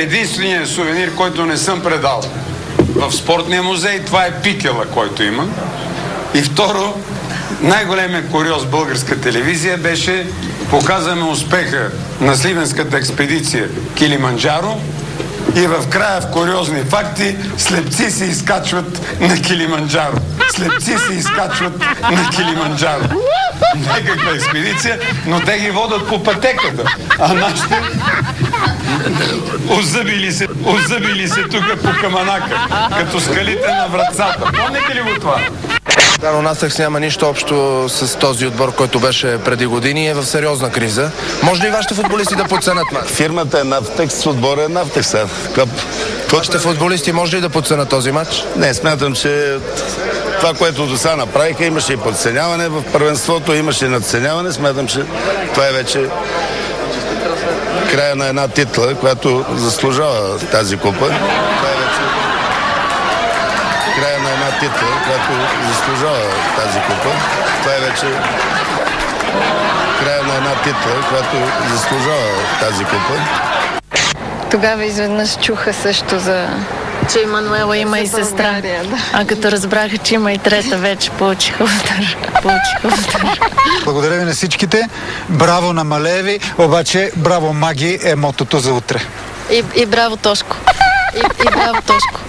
Единственият сувенир, който не съм предал в спортния музей, това е пикела, който има. И второ, най-големият куриоз българска телевизия беше показваме успеха на Сливенската експедиция Килиманджаро и в края в куриозни факти слепци се изкачват на Килиманджаро. Слепци се изкачват на Килиманджаро. Някаква експедиция, но те ги водят по пътеката. А нашите озъбили се, озъбили се тук по каманака, като скалите на врацата. Помните ли го това? Да, Насъкс няма нищо общо с този отбор, който беше преди години и е в сериозна криза. Може ли вашите футболисти да подценят матч? Фирмата е Нафтекс, отбора е Нафтекс. Вашите футболисти може ли да подценят този матч? Не, смятам, че това, което до сега направиха, имаше и подценяване в първенството, имаше и надценяване. Смятам, че това е вече края на една титла, която заслужава тази купа. Това е вече края на една титла, която заслужава тази купа. Това е вече края на една титла, която заслужава тази купа. Тогава изведнъж чуха също за че Мануела има и сестра. А като разбраха, че има и трета, вече получиха удар. Получиха удар. Благодаря ви на всичките. Браво на Малеви, обаче браво Маги е мотото за утре. И, и браво Тошко. И, и браво Тошко.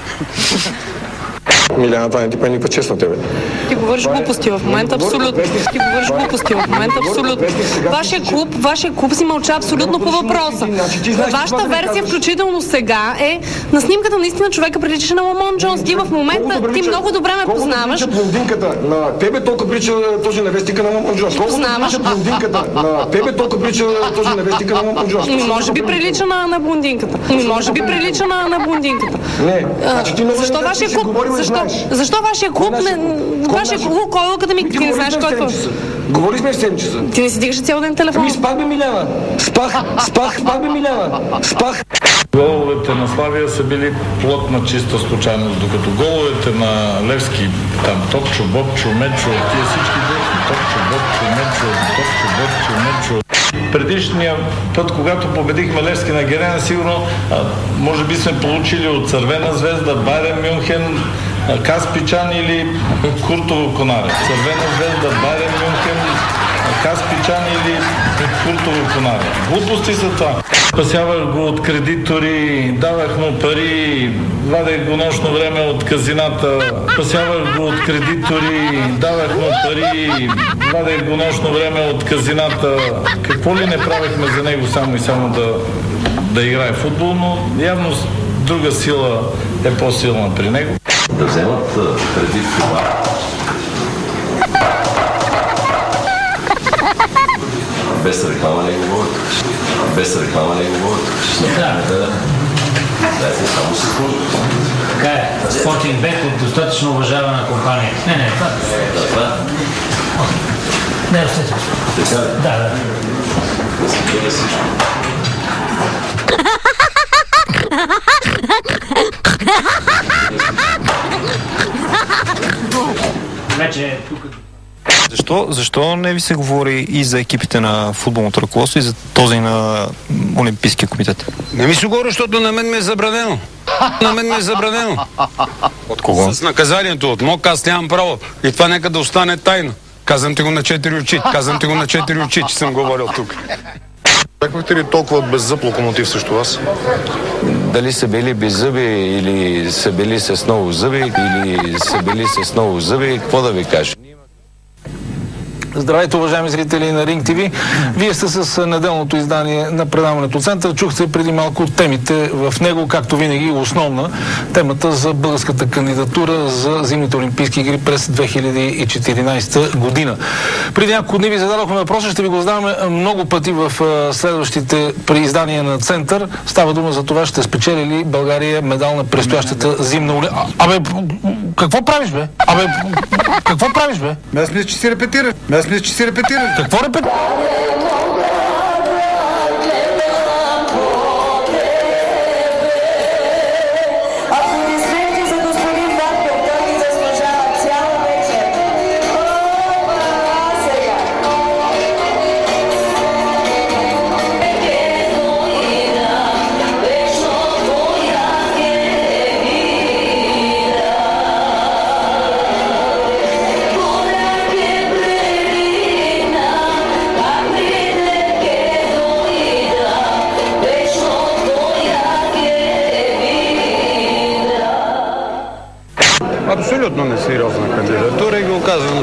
Миляна, това не ти прави никаква чест на тебе. Ти говориш глупости в момента, абсолютно. Ти говориш глупости в момента, абсолютно. Вашия клуб, вашия клуб си мълча абсолютно по въпроса. Вашата версия, включително сега, е на снимката наистина човека прилича на Ламон Джонс. Ти в момента, ти много добре ме познаваш. На тебе, толкова прилича този невестика на Ламон Джонс. Колко Познаваш. на тебе, толкова прилича този невестика на Ламон Джонс. Може би прилича на, на блондинката. Може би прилича на, на блондинката. Не, значи ти много защо вашия клуб? Защо, знаеш. защо вашия клуб не... Вашия клуб, кой е академик? Ти не знаеш кой е. Говорили сме в 7 часа. Ти не си дигаш цял ден телефон. Ами спах бе, Миляна. Спах, спах, спах бе, Миляна. Спах. Головете на Славия са били плод на чиста случайност, докато головете на Левски, там Топчо, Бобчо, Мечо, тия всички дехни, Топчо, Бобчо, Мечо, Топчо, Бобчо, Мечо. Предишния път, когато победихме Левски на Герена, сигурно а, може би сме получили от Цървена звезда, Байрен Мюнхен, Каспичан или Куртово Конаре. Цървена звезда, Байрен Мюнхен, Каспичан или Куртово Конаре. Глупости са това. Спасявах го от кредитори, давах му пари, вадех го нощно време от казината, спасявах го от кредитори, давах му пари, вадех го нощно време от казината. Какво ли не правехме за него само и само да, да играе футбол, но явно друга сила е по-силна при него. Да вземат а, предвид това. Без реклама не говорят. Без реклама не говорят. Да, да. Дайте само секунда. Така е. Спортинг бек от достатъчно уважавана компания. Не, не, това. Да, това. Не, оставете. Така ли? Да, да. Да се всичко. Вече тук. Защо, защо не ви се говори и за екипите на футболното ръководство и за този на Олимпийския комитет? Не ми се говори, защото на мен ми е забранено. На мен ми е забранено. От кого? С наказанието от МОК аз нямам право. И това нека да остане тайна. Казвам ти го на четири очи. Казвам ти го на четири очи, че съм говорил тук. Очаквахте ли толкова беззъб локомотив срещу вас? Дали са били без зъби или са били с много зъби или са били с много зъби, какво да ви кажа? Здравейте, уважаеми зрители на Ring TV. Вие сте с неделното издание на предаването Център. Чухте преди малко темите в него, както винаги, основна темата за българската кандидатура за зимните олимпийски игри през 2014 година. Преди няколко дни ви зададохме въпроса, ще ви го задаваме много пъти в следващите при издания на Център. Става дума за това, ще спечели ли България медал на предстоящата зимна олимпиада. Абе, какво правиш, бе? Абе, какво правиш, бе? Аз мисля, че си репетираш. Аз мисля, че си репетираш. Какво репетираш?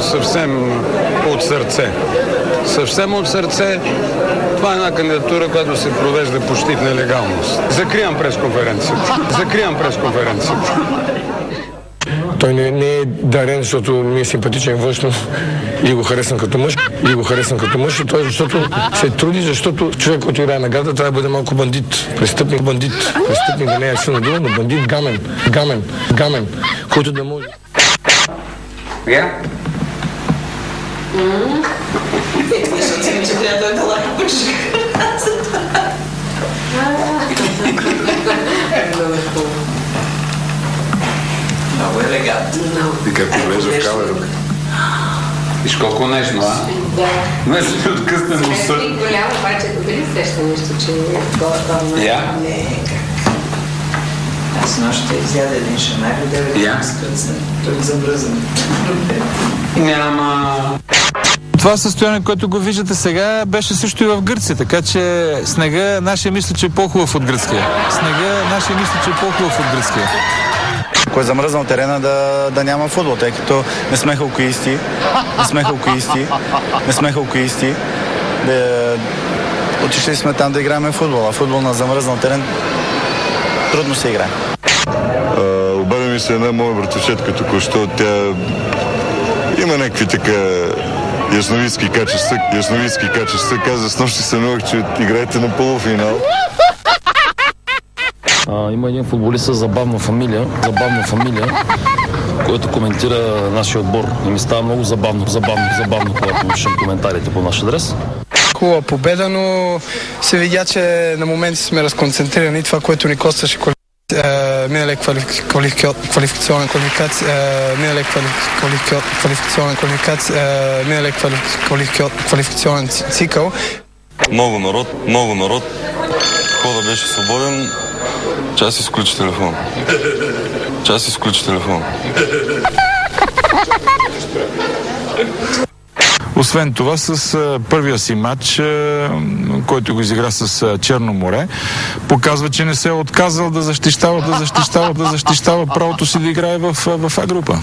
Съвсем от сърце. Съвсем от сърце. Това е една кандидатура, която се провежда почти в нелегалност. Закривам пресконференцията. Закривам пресконференцията. Той не, не е дарен, защото ми е симпатичен външно и го харесвам като мъж. И го харесвам като мъж. И той защото се труди, защото човек, който играе на гарда, трябва да бъде малко бандит. Престъпник бандит. Престъпник да не е силна дума, но бандит гамен. Гамен. Гамен. Който да може. Я? Трябва да е дала Много елегантно. И как влезе в камерата. Виж колко нежно, а? Да. Нещо ми откъсне носа. Светли голям, обаче дали сеща нещо, че е такова? Я? Не, Аз нощта изяда един шамар и да Я? Той е забръзан. Няма. Това състояние, което го виждате сега, беше също и в Гърция, така че снега нашия мисля, че е по-хубав от гръцкия. Снега нашия мисля, че е по-хубав от гръцкия. Ако е замръзнал терена да, да няма футбол, тъй като не сме хокеисти, не сме хокеисти, не сме хокеисти. Да, отишли сме там да играем футбол, а футбол на замръзнал терен трудно се играе. А, обади ми се една моя братовчетка току-що. Тя има някакви така ясновидски качества, ясновидски качества. Каза, с нощи сънувах, че играете на полуфинал. А, има един футболист с забавна фамилия, забавна фамилия, който коментира нашия отбор. И ми става много забавно, забавно, забавно, когато пишем коментарите по наш адрес. Хубава победа, но се видя, че на моменти сме разконцентрирани. Това, което ни костваше квалификационен квалификация, е, миналия квалифик... квалифик... квалификационен ци- цикъл. Много народ, много народ. Хода беше свободен. Час изключи телефон. Час изключи телефон. Освен това, с първия си матч, който го изигра с Черно море, показва, че не се е отказал да защищава, да защищава, да защищава правото си да играе в, в А група.